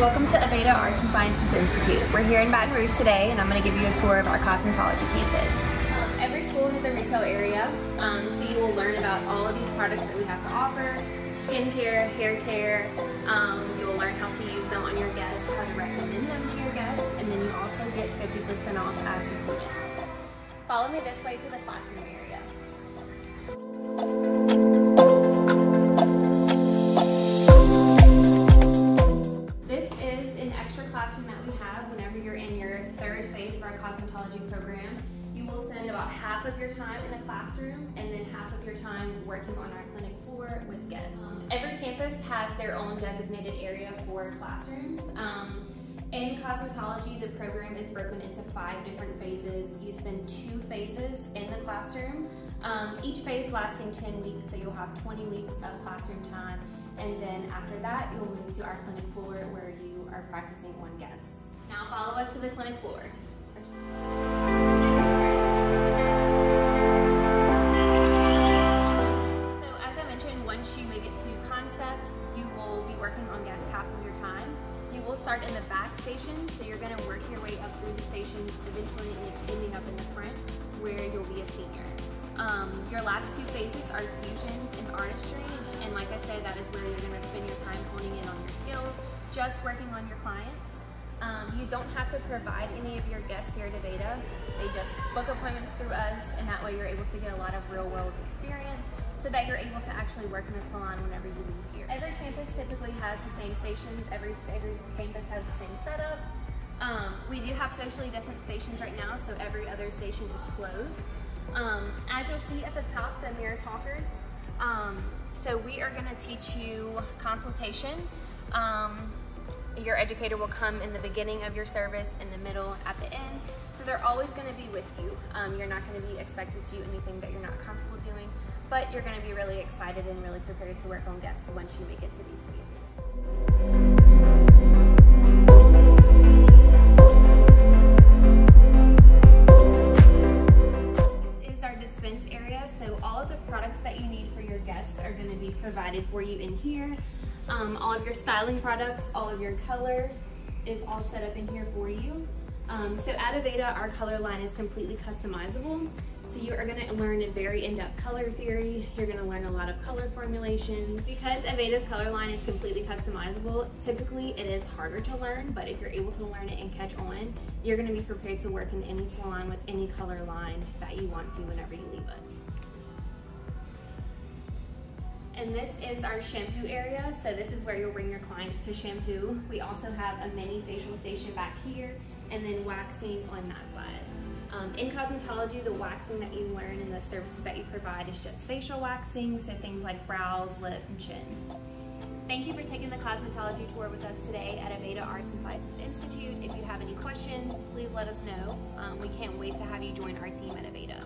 Welcome to Aveda Arts and Sciences Institute. We're here in Baton Rouge today and I'm going to give you a tour of our cosmetology campus. Um, every school has a retail area, um, so you will learn about all of these products that we have to offer, skincare, hair care, um, you'll learn how to use them on your guests, how to recommend them to your guests, and then you also get 50% off as a student. Follow me this way to the classroom area. Cosmetology program, you will spend about half of your time in a classroom and then half of your time working on our clinic floor with guests. Every campus has their own designated area for classrooms. Um, in cosmetology, the program is broken into five different phases. You spend two phases in the classroom, um, each phase lasting 10 weeks, so you'll have 20 weeks of classroom time. And then after that, you'll move to our clinic floor where you are practicing on guests. Now follow us to the clinic floor. Start in the back station, so you're gonna work your way up through the stations, eventually ending up in the front where you'll be a senior. Um, your last two phases are fusions and artistry, and like I said, that is where you're gonna spend your time honing in on your skills, just working on your clients. Um, you don't have to provide any of your guests here at Aveda. They just book appointments through us and that way you're able to get a lot of real world experience so that you're able to actually work in the salon whenever you leave here. Every campus typically has the same stations. Every, every campus has the same setup. Um, we do have socially distant stations right now, so every other station is closed. Um, as you'll see at the top, the mirror talkers. Um, so we are gonna teach you consultation. Your educator will come in the beginning of your service, in the middle, at the end. So they're always going to be with you. Um, you're not going to be expected to do anything that you're not comfortable doing, but you're going to be really excited and really prepared to work on guests once you make it to these phases. This is our dispensing area. So all of the products that you need for your guests are going to be provided for you in here. Um, all of your styling products, all of your color is all set up in here for you. Um, so at Aveda, our color line is completely customizable. So you are gonna learn a very in-depth color theory. You're gonna learn a lot of color formulations. Because Aveda's color line is completely customizable, typically it is harder to learn, but if you're able to learn it and catch on, you're gonna be prepared to work in any salon with any color line that you want to whenever you leave us. And this is our shampoo area. So this is where you'll bring your clients to shampoo. We also have a mini facial station back here and then waxing on that side. Um, in cosmetology, the waxing that you learn and the services that you provide is just facial waxing, so things like brows, lip, and chin. Thank you for taking the cosmetology tour with us today at Aveda Arts and Sciences Institute. If you have any questions, please let us know. Um, we can't wait to have you join our team at Aveda.